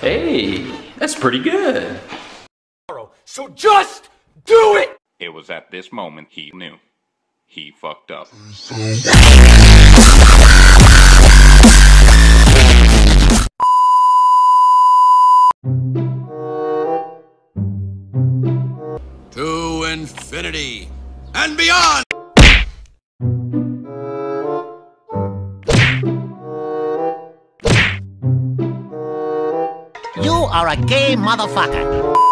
Hey, that's pretty good. So just do it! It was at this moment he knew. He fucked up. To infinity and beyond! Are a gay motherfucker.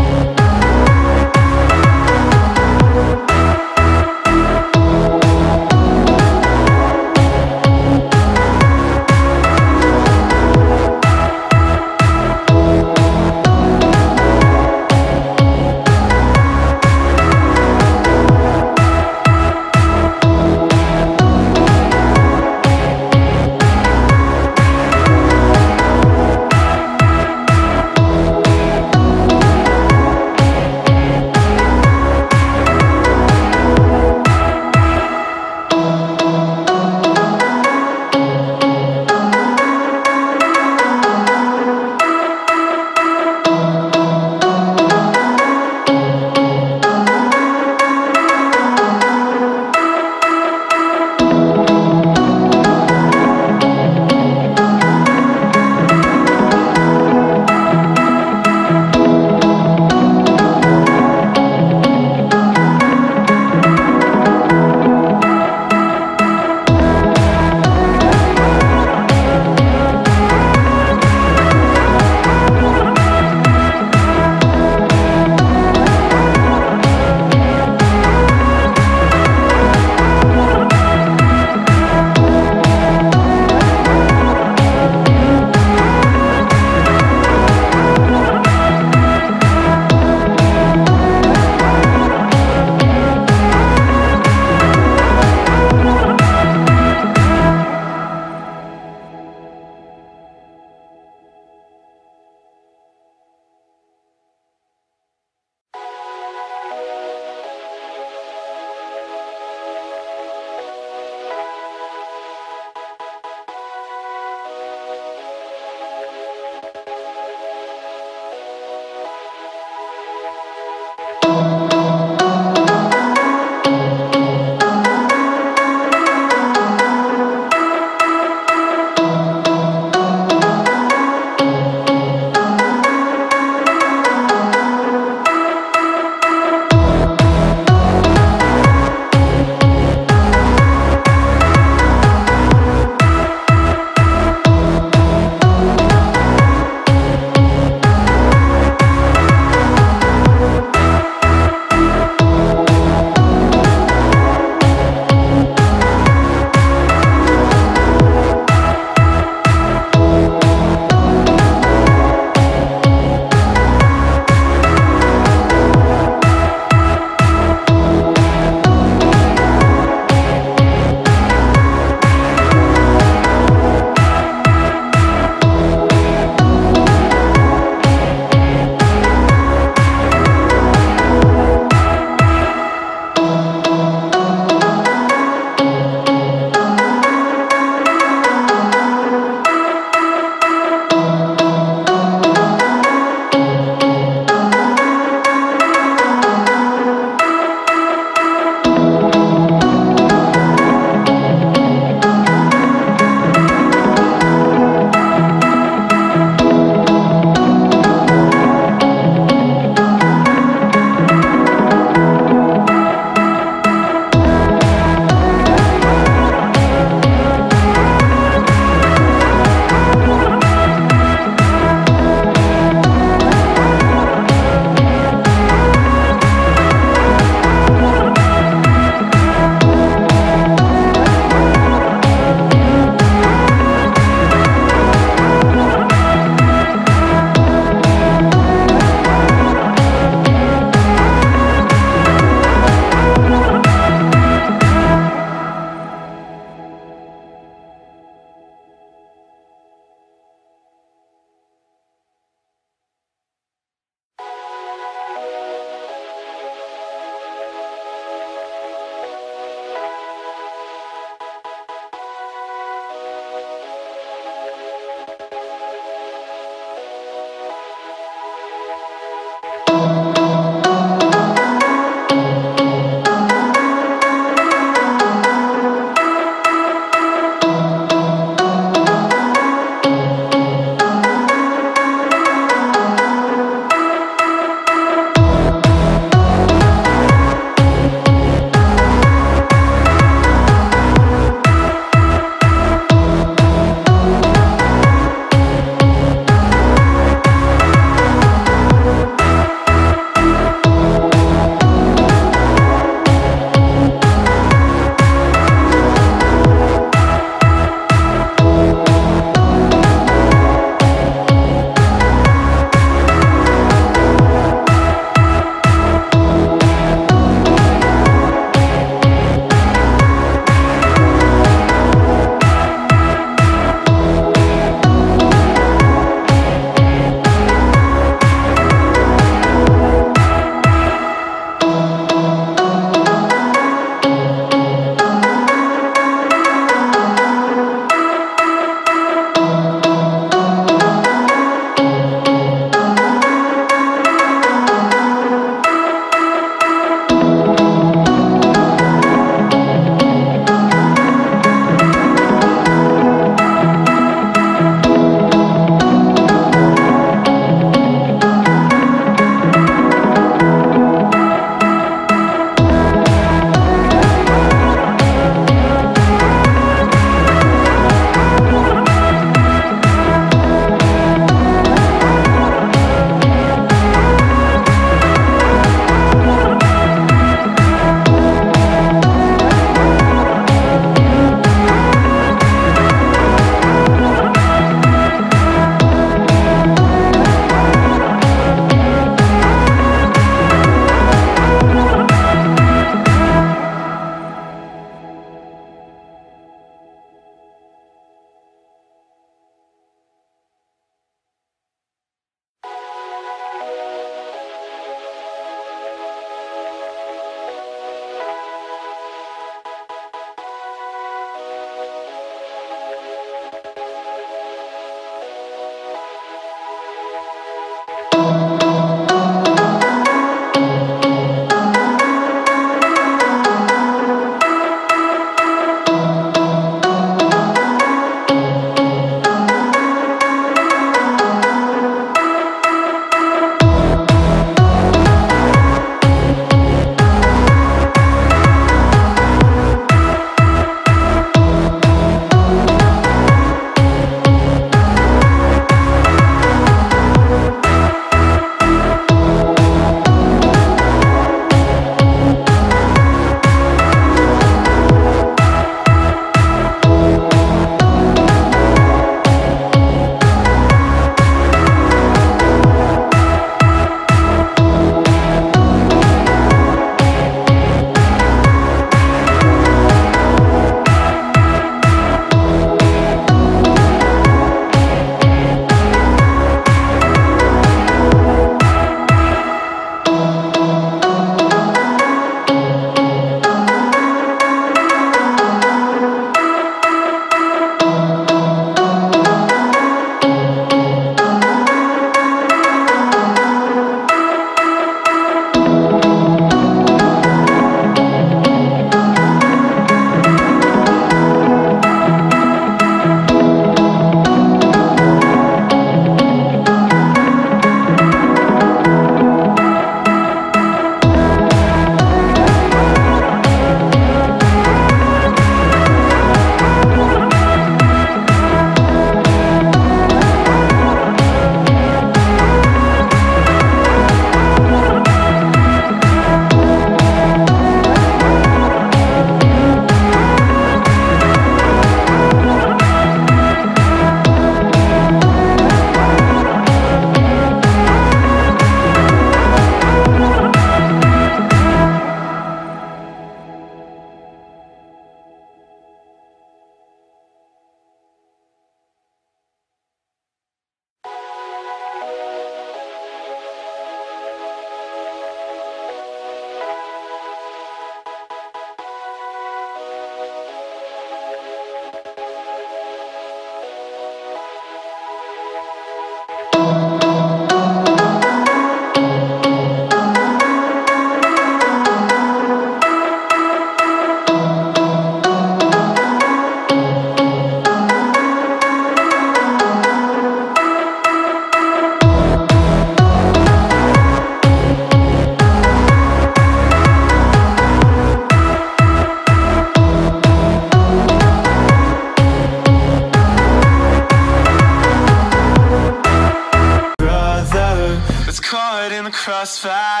just.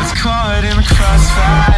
Let's call it in the crossfire.